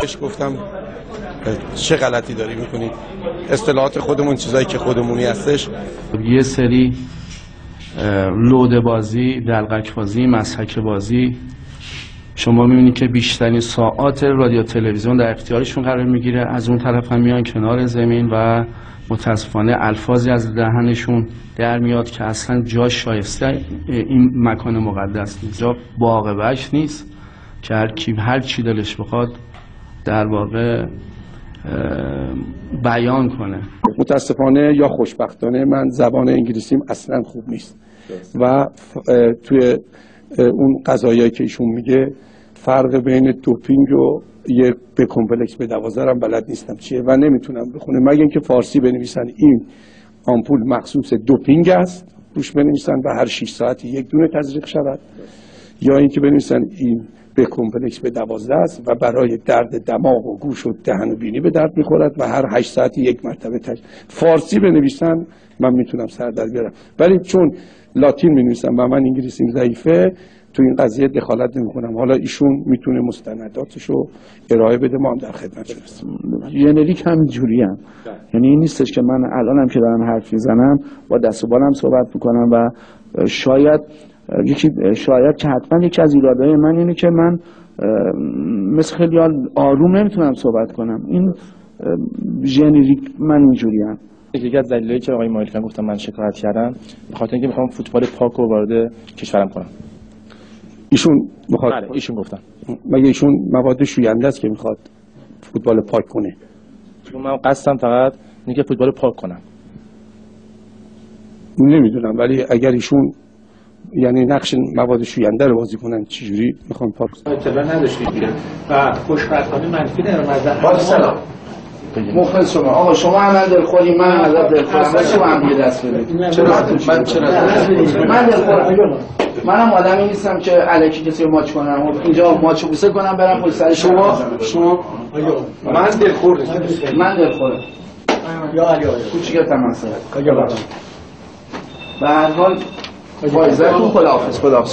بهش گفتم چه غلطی داری می‌کنید اصطلاحات خودمون چیزایی که خودمونی هستش. یه سری اه، لوده بازی دلقک بازی مسحک بازی. شما می‌بینید که بیشترین ساعات رادیو تلویزیون در اختیارشون قرار می‌گیره. از اون طرف هم میان کنار زمین و متاسفانه الفاظی از دهنشون در میاد که اصلا جا شایسته این مکان مقدس نیست جا باغ نیست که هر کی هر چی دلش بخواد در واقع بیان کنه. متاسفانه یا خوشبختانه من زبان انگلیسیم اصلا خوب نیست. و توی اون قضایایی که ایشون میگه فرق بین دوپینگ و یه به کمپلکس به دوازده هم بلد نیستم. چیه؟ و نمی‌تونم بخونه مگه اینکه فارسی بنویسن این آمپول مخصوص دوپینگ است روش بنویسن و هر 6 ساعت یک دونه تزریق شود. یا اینکه بنویسن این B complex B دوازده است و برای درد دماغ و گوش و دهن و بینی به درد می‌خورد و هر هشت ساعتی یک مرتبه تش فارسی بنویسن من می‌تونم سر در بیارم. ولی چون لاتین می‌نویسم و من انگلیسیم ضعیفه تو این قضیه دخالت نمی‌کنم. حالا ایشون می‌تونه مستنداتشو ارائه بده ما هم در خدمتش هستیم ژنریک هم جوری هم. یعنی این نیستش که من الانم که دارم حرف می‌زنم با دست و بالم صحبت می‌کنم و شاید یکی شاید که حتما یکی از ایرادهای من اینه که من مثل خیلی آروم نمی‌تونم صحبت کنم. این اه، ژنریک من اینجوری هم یکی از دلایلی که آقای مایلکن گفتم من شکایت کردم به خاطر اینکه می‌خوام فوتبال پاک رو وارد کشورم کنم. ایشون می‌خواد بله ایشون گفتم. مگه ایشون مواد شوینده است که می‌خواد فوتبال پاک کنه؟ چون من قصدم فقط اینه که فوتبال پاک کنم. نمی‌دونم ولی اگر ایشون یعنی نقش مواد شوینده رو بازی کنن چجوری می‌خوان پاک اطلاع نداشتید دیگه و خوشبختانه منفی در نظر با سلام. مخلص شما. آقا شما عمل دلخوری من عمل دلخورم ولی شما هم دیگه دست بدید. چرا؟ من چرا من دلخورم منم آدمی نیستم که الکی کسی رو ماچ کنم. و اینجا ماچ بوسه کنم برم پشت سر شما؟ شما؟ من دلخور من دلخورم یا علی آقا کوچیکت هم هستم به هر حال Moisés com Coral, fez Coral.